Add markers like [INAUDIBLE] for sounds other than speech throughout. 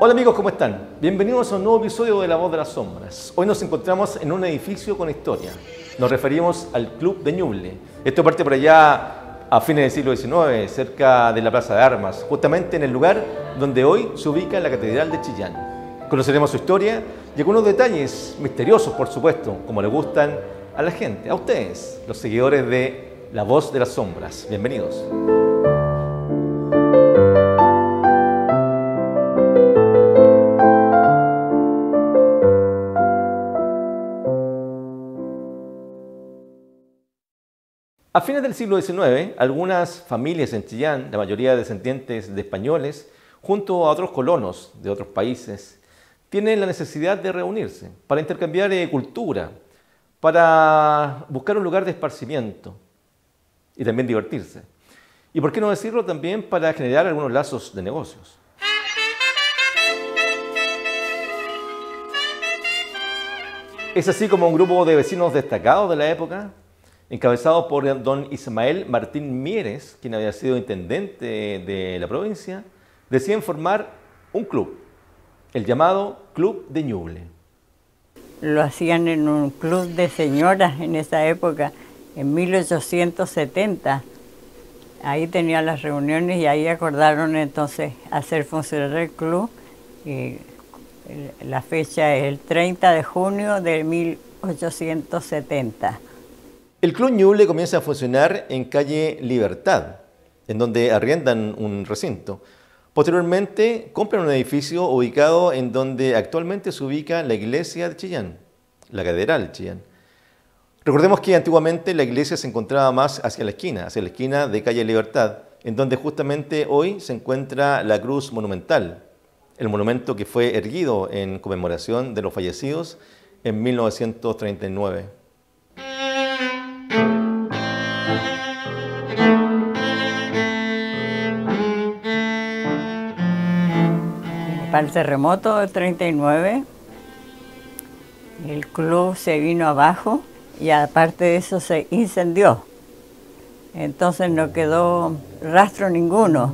Hola amigos, ¿cómo están? Bienvenidos a un nuevo episodio de La Voz de las Sombras. Hoy nos encontramos en un edificio con historia. Nos referimos al Club de Ñuble. Esto parte por allá a fines del siglo XIX, cerca de la Plaza de Armas, justamente en el lugar donde hoy se ubica la Catedral de Chillán. Conoceremos su historia y algunos detalles misteriosos, por supuesto, como le gustan a la gente, a ustedes, los seguidores de La Voz de las Sombras. Bienvenidos. A fines del siglo XIX, algunas familias en Chillán, la mayoría descendientes de españoles, junto a otros colonos de otros países, tienen la necesidad de reunirse para intercambiar eh, cultura, para buscar un lugar de esparcimiento y también divertirse. Y por qué no decirlo también para generar algunos lazos de negocios. Es así como un grupo de vecinos destacados de la época encabezado por don Ismael Martín Mieres, quien había sido intendente de la provincia, deciden formar un club, el llamado Club de Ñuble. Lo hacían en un club de señoras en esa época, en 1870. Ahí tenían las reuniones y ahí acordaron entonces hacer funcionar el club. Y la fecha es el 30 de junio de 1870. El Club Ñuble comienza a funcionar en calle Libertad, en donde arriendan un recinto. Posteriormente compran un edificio ubicado en donde actualmente se ubica la iglesia de Chillán, la catedral de Chillán. Recordemos que antiguamente la iglesia se encontraba más hacia la esquina, hacia la esquina de calle Libertad, en donde justamente hoy se encuentra la cruz monumental, el monumento que fue erguido en conmemoración de los fallecidos en 1939. Para el terremoto del 39, el club se vino abajo y aparte de eso se incendió. Entonces no quedó rastro ninguno.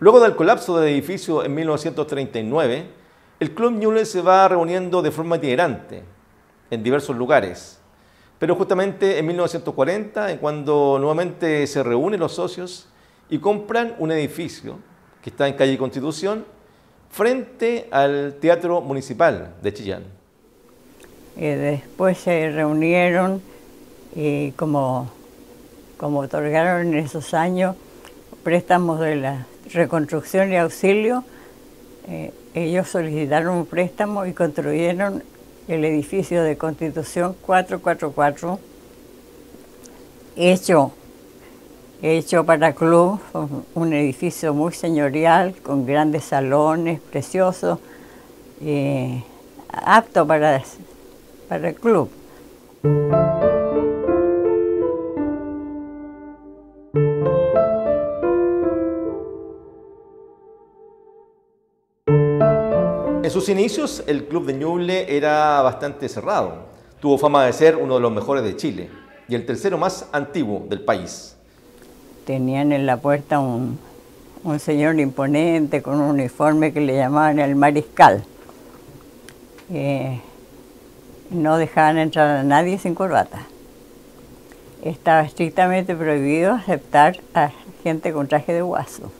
Luego del colapso del edificio en 1939, el Club Ñuble se va reuniendo de forma itinerante en diversos lugares. Pero justamente en 1940, cuando nuevamente se reúnen los socios y compran un edificio que está en calle Constitución, frente al Teatro Municipal de Chillán. Y después se reunieron y como, como otorgaron en esos años préstamos de la reconstrucción y auxilio, eh, ellos solicitaron un préstamo y construyeron el edificio de Constitución 444, hecho, hecho para club, un edificio muy señorial, con grandes salones, preciosos, y apto para, para el club. Sus inicios, el Club de Ñuble era bastante cerrado. Tuvo fama de ser uno de los mejores de Chile y el tercero más antiguo del país. Tenían en la puerta un, señor imponente con un uniforme que le llamaban el mariscal. Eh, no dejaban entrar a nadie sin corbata. Estaba estrictamente prohibido aceptar a gente con traje de guaso.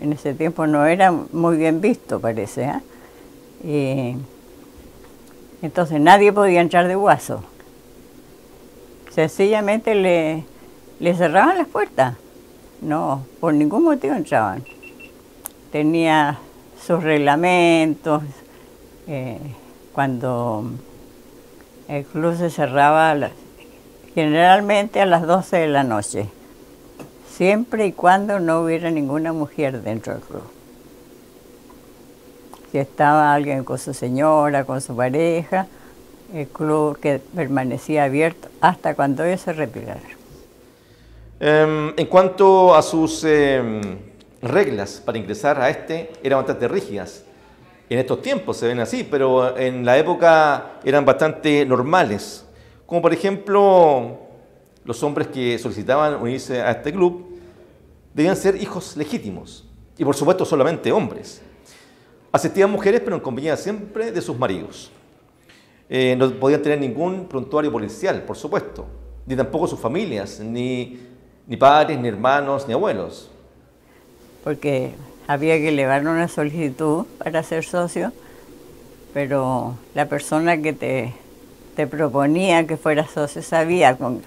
En ese tiempo no era muy bien visto, parece. ¿eh? Y entonces nadie podía entrar de guaso. Sencillamente le, le cerraban las puertas. No, por ningún motivo entraban. Tenía sus reglamentos. Eh, cuando el club se cerraba generalmente a las 12 de la noche, siempre y cuando no hubiera ninguna mujer dentro del club si estaba alguien con su señora, con su pareja, el club que permanecía abierto hasta cuando ellos se retiraran. Em, en cuanto a sus em, reglas para ingresar a este, eran bastante rígidas. En estos tiempos se ven así, pero en la época eran bastante normales. Como por ejemplo, los hombres que solicitaban unirse a este club debían ser hijos legítimos. Y por supuesto solamente hombres. Asistían mujeres, pero en compañía siempre de sus maridos. Eh, no podían tener ningún prontuario policial, por supuesto, ni tampoco sus familias, ni, ni padres, ni hermanos, ni abuelos. Porque había que elevar una solicitud para ser socio, pero la persona que te, te proponía que fuera socio sabía con,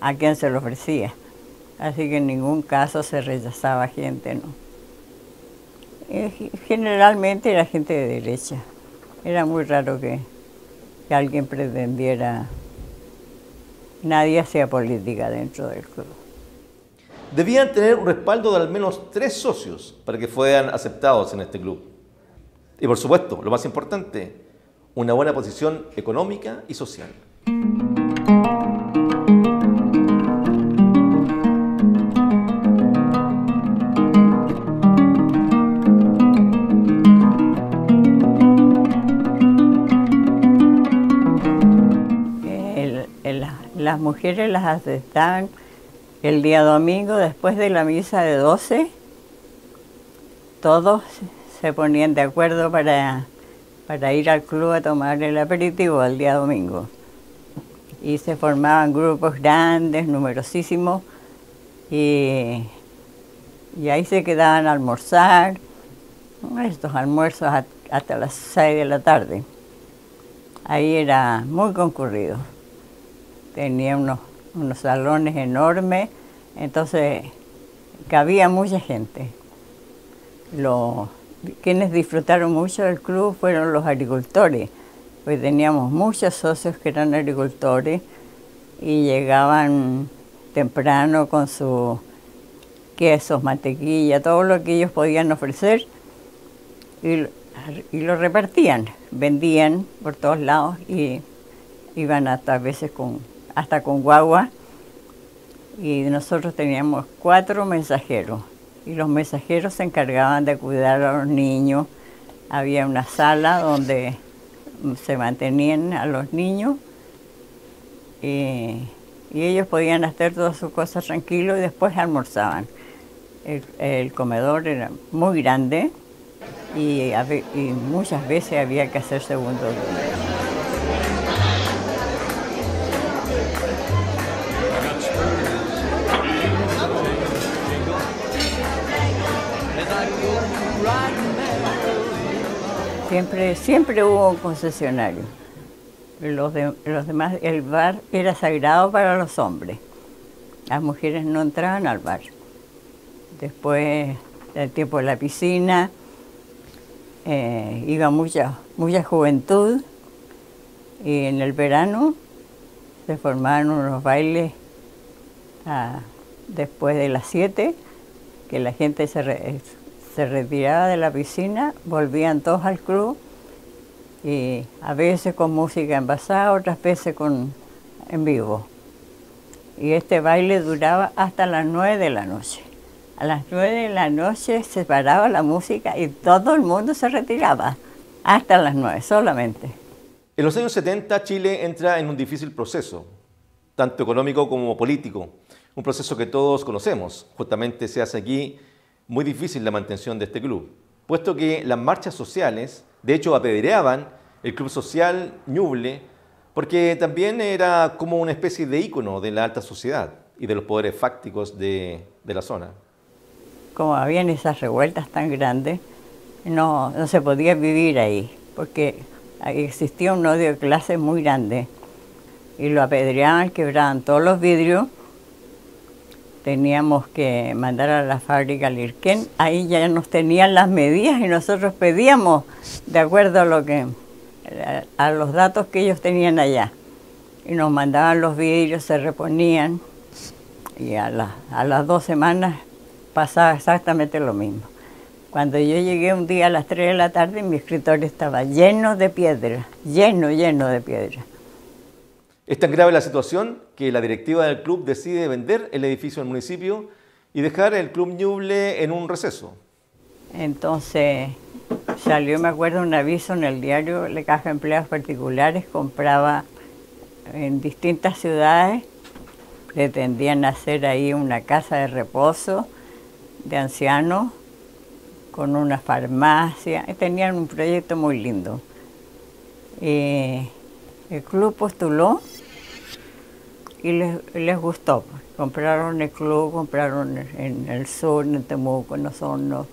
a quién se lo ofrecía. Así que en ningún caso se rechazaba gente, ¿no? Generalmente era gente de derecha. Era muy raro que, que alguien pretendiera... Nadie hacía política dentro del club. Debían tener un respaldo de al menos tres socios para que fueran aceptados en este club. Y por supuesto, lo más importante, una buena posición económica y social. Las mujeres las aceptaban el día domingo después de la misa de 12. Todos se ponían de acuerdo para, para ir al club a tomar el aperitivo el día domingo. Y se formaban grupos grandes, numerosísimos, y, y ahí se quedaban a almorzar, estos almuerzos hasta las 6 de la tarde. Ahí era muy concurrido tenía unos, salones enormes, entonces cabía mucha gente. Los, quienes disfrutaron mucho del club fueron los agricultores, pues teníamos muchos socios que eran agricultores y llegaban temprano con sus quesos, mantequilla, todo lo que ellos podían ofrecer y, y lo repartían, vendían por todos lados y iban hasta a veces con hasta con guagua y nosotros teníamos cuatro mensajeros y los mensajeros se encargaban de cuidar a los niños. Había una sala donde se mantenían a los niños y, ellos podían hacer todas sus cosas tranquilos y después almorzaban. El, comedor era muy grande y, muchas veces había que hacer segundo. Siempre, siempre hubo un concesionario. Los, los demás, el bar era sagrado para los hombres. Las mujeres no entraban al bar. Después del tiempo de la piscina, eh, iba mucha, mucha juventud y en el verano se formaban unos bailes ah, después de las 7, que la gente se, se retiraba de la piscina, volvían todos al club y a veces con música envasada, otras veces con, en vivo. Y este baile duraba hasta las nueve de la noche. A las nueve de la noche se paraba la música y todo el mundo se retiraba, hasta las nueve solamente. En los años 70 Chile entra en un difícil proceso, tanto económico como político, un proceso que todos conocemos. Justamente se hace aquí muy difícil la mantención de este club, puesto que las marchas sociales, de hecho, apedreaban el club social Ñuble, porque también era como una especie de ícono de la alta sociedad y de los poderes fácticos de, la zona. Como habían esas revueltas tan grandes, no, no se podía vivir ahí, porque existía un odio de clase muy grande y lo apedreaban, quebraban todos los vidrios teníamos que mandar a la fábrica Lirquén, ahí ya nos tenían las medidas y nosotros pedíamos de acuerdo a lo que a los datos que ellos tenían allá. Y nos mandaban los vidrios, se reponían y a, a las dos semanas pasaba exactamente lo mismo. Cuando yo llegué un día a las 3 de la tarde, mi escritorio estaba lleno de piedra, lleno, lleno de piedra. Es tan grave la situación que la directiva del club decide vender el edificio del municipio y dejar el Club Ñuble en un receso. Entonces salió, me acuerdo, un aviso en el diario La Caja de Empleados Particulares, compraba en distintas ciudades, pretendían hacer ahí una casa de reposo de ancianos con una farmacia, tenían un proyecto muy lindo. el club postuló y les, gustó. Compraron el club, compraron en el sur, en Temuco, en los hornos.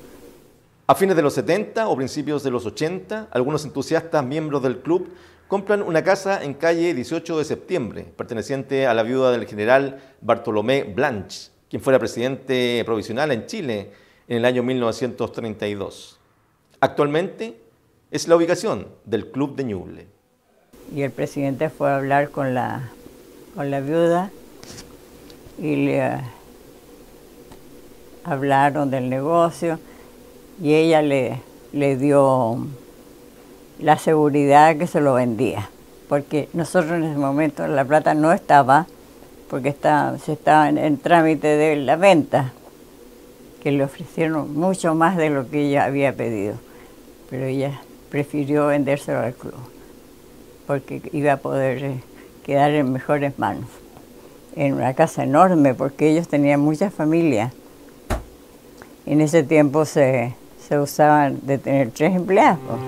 A fines de los 70 o principios de los 80, algunos entusiastas miembros del club compran una casa en calle 18 de septiembre, perteneciente a la viuda del general Bartolomé Blanch, quien fuera presidente provisional en Chile en el año 1932. Actualmente es la ubicación del Club de Ñuble. Y el presidente fue a hablar con la, con la viuda y le hablaron del negocio y ella le, le dio la seguridad que se lo vendía, porque nosotros en ese momento la plata no estaba, porque está, se estaba en, trámite de la venta, que le ofrecieron mucho más de lo que ella había pedido, pero ella prefirió vendérselo al club, porque iba a poder eh, quedar en mejores manos, en una casa enorme, porque ellos tenían mucha familia. En ese tiempo se, se usaban de tener tres empleados.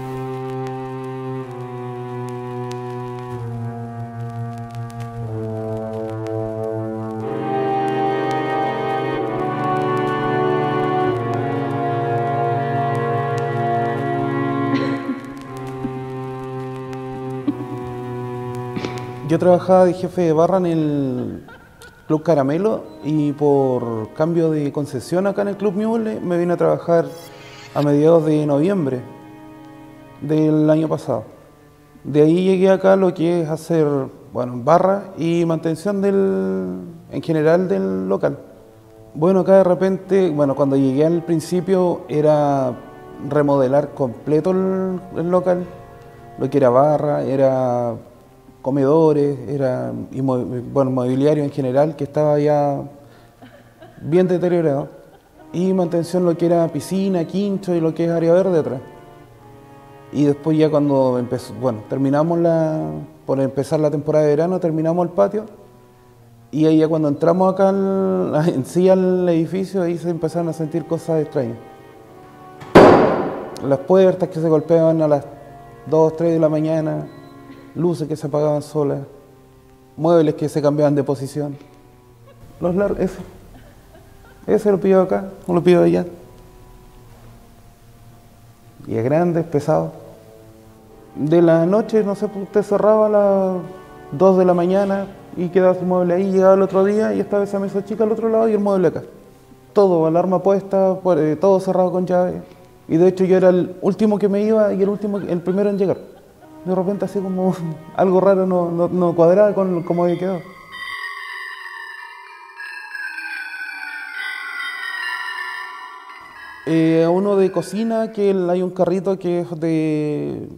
Yo trabajaba de jefe de barra en el Club Caramelo y por cambio de concesión acá en el Club Mule me vine a trabajar a mediados de noviembre del año pasado. De ahí llegué acá lo que es hacer, bueno, barra y mantención del, en general del local. Bueno, acá de repente, bueno, cuando llegué al principio era remodelar completo el, local, lo que era barra, era comedores, era bueno, mobiliario en general que estaba ya bien deteriorado y mantención lo que era piscina, quincho y lo que es área verde atrás. Y después ya cuando empezó, bueno, terminamos la, por empezar la temporada de verano, terminamos el patio y ahí ya cuando entramos acá [LAUGHS] en sí al edificio, ahí se empezaron a sentir cosas extrañas. Las puertas que se golpeaban a las 2, 3 de la mañana, luces que se apagaban solas, muebles que se cambiaban de posición. Los largos, ese lo pido acá, no lo pido allá. Y es grande, es pesado. De la noche, no sé, usted cerraba a las 2 de la mañana y quedaba su mueble ahí, llegaba el otro día y estaba esa mesa chica al otro lado y el mueble acá. Todo, alarma puesta, eh, todo cerrado con llave. Y de hecho yo era el último que me iba y el último, el primero en llegar. De repente así como algo raro no, no, cuadraba con cómo había quedado. Eh, uno de cocina, que hay un carrito que es de,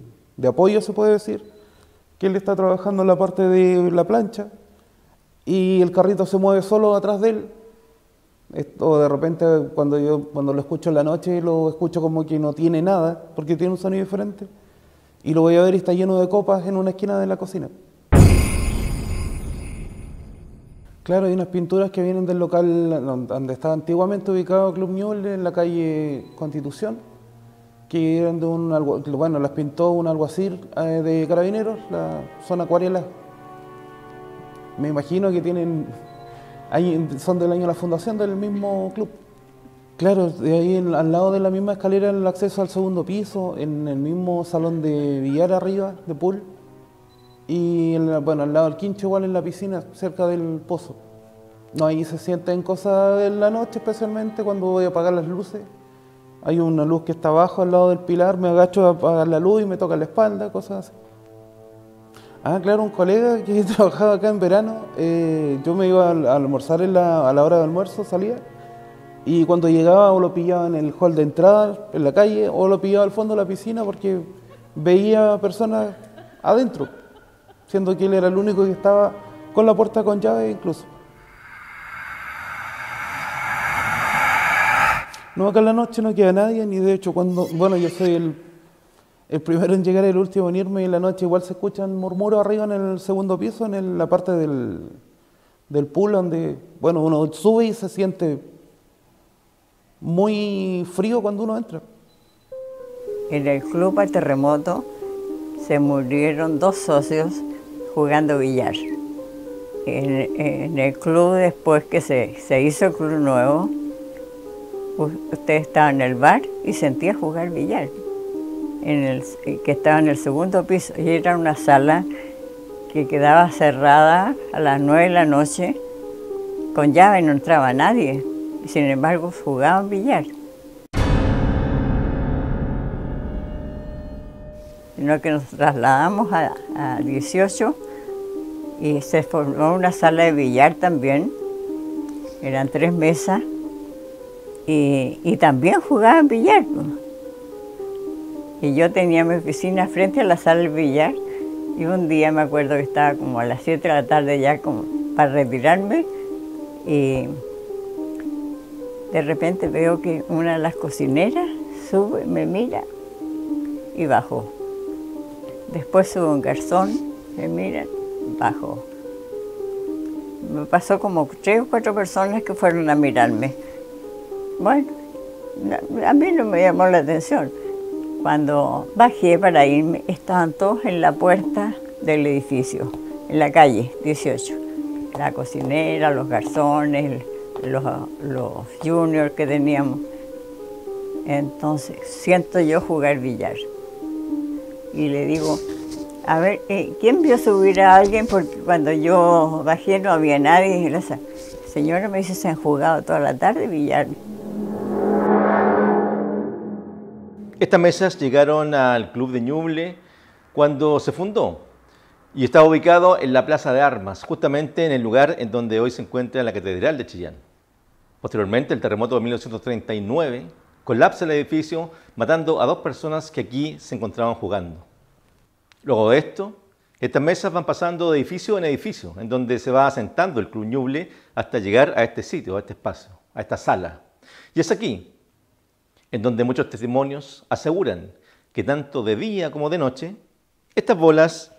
apoyo, se puede decir, que él está trabajando en la parte de la plancha y el carrito se mueve solo atrás de él. Esto de repente cuando yo cuando lo escucho en la noche lo escucho como que no tiene nada porque tiene un sonido diferente y lo voy a ver y está lleno de copas en una esquina de la cocina. Claro, hay unas pinturas que vienen del local donde estaba antiguamente ubicado Club Ñuble, en la calle Constitución, que eran de un, bueno, las pintó un alguacil eh, de carabineros, la zona acuarela. Me imagino que tienen, son del año de la fundación del mismo club. Claro, de ahí al lado de la misma escalera el acceso al segundo piso, en el mismo salón de billar arriba, de pool y bueno, al lado del quincho igual en la piscina, cerca del pozo. No, ahí se sienten cosas de la noche, especialmente cuando voy a apagar las luces. Hay una luz que está abajo al lado del pilar, me agacho a apagar la luz y me toca la espalda, cosas así. Ah, claro, un colega que [LAUGHS] trabajaba acá en verano, eh, yo me iba a almorzar a la hora de almuerzo, salía, y cuando llegaba o lo pillaba en el hall de entrada, en la calle, o lo pillaba al fondo de la piscina porque veía personas adentro siendo que él era el único que estaba con la puerta con llave incluso. No, acá en la noche no queda nadie, ni de hecho cuando, bueno, yo soy el, el primero en llegar y el último en irme y en la noche igual se escuchan murmuros arriba en el segundo piso, en la parte del, del pool donde, bueno, uno sube y se siente muy frío cuando uno entra. En el club a terremoto se murieron dos socios jugando billar. En, el club, después que se, se hizo el club nuevo, usted estaba en el bar y sentía jugar billar, en el, que estaba en el segundo piso. Y era una sala que quedaba cerrada a las nueve de la noche, con llave, no entraba nadie. Sin embargo, jugaban billar. sino que nos trasladamos a, a 18 y se formó una sala de billar también. Eran tres mesas y, y también jugaban billar. Y yo tenía mi oficina frente a la sala de billar y un día me acuerdo que estaba como a las 7 de la tarde ya como para retirarme y de repente veo que una de las cocineras sube, me mira y bajó. Después sube un garzón, me mira, bajó. Me pasó como tres o cuatro personas que fueron a mirarme. Bueno, a mí no me llamó la atención. Cuando bajé para irme, estaban todos en la puerta del edificio, en la calle 18. La cocinera, los garzones, los, juniors que teníamos. Entonces, siento yo jugar billar y le digo, a ver, eh, ¿quién vio subir a alguien? Porque cuando yo bajé no había nadie. Y la señora me dice, se han jugado toda la tarde billar. Estas mesas llegaron al Club de Ñuble cuando se fundó y estaba ubicado en la Plaza de Armas, justamente en el lugar en donde hoy se encuentra la Catedral de Chillán. Posteriormente, el terremoto de 1939 colapsa el edificio, matando a dos personas que aquí se encontraban jugando. Luego de esto, estas mesas van pasando de edificio en edificio, en donde se va asentando el Club hasta llegar a este sitio, a este espacio, a esta sala. Y es aquí en donde muchos testimonios aseguran que tanto de día como de noche, estas bolas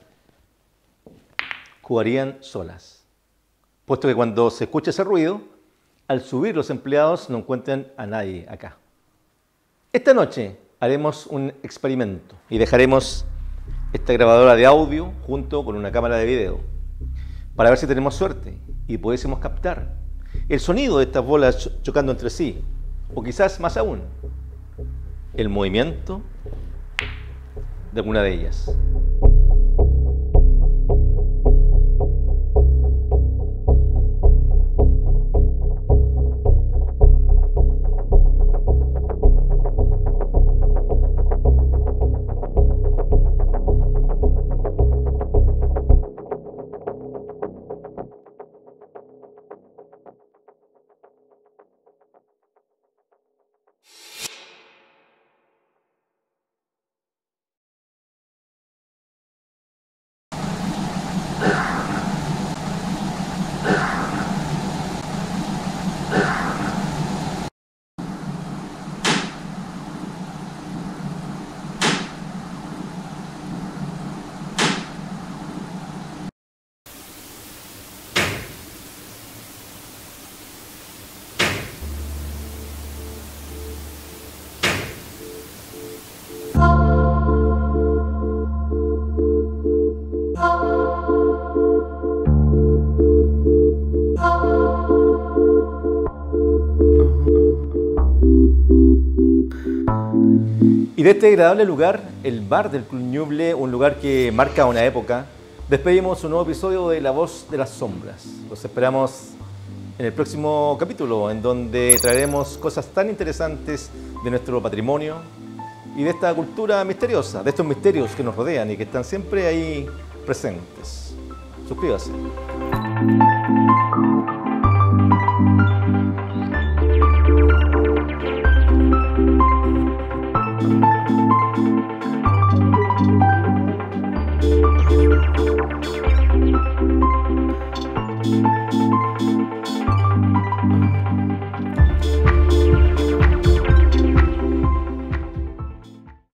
jugarían solas, puesto que cuando se escucha ese ruido, al subir los empleados no encuentran a nadie acá. Esta noche haremos un experimento y dejaremos esta grabadora de audio junto con una cámara de video para ver si tenemos suerte y pudiésemos captar el sonido de estas bolas cho- chocando entre sí, o quizás más aún, el movimiento de alguna de ellas. Y de este agradable lugar, el bar del Club Ñuble, un lugar que marca una época, despedimos un nuevo episodio de La Voz de las Sombras. Los esperamos en el próximo capítulo, en donde traeremos cosas tan interesantes de nuestro patrimonio y de esta cultura misteriosa, de estos misterios que nos rodean y que están siempre ahí presentes. Suscríbase.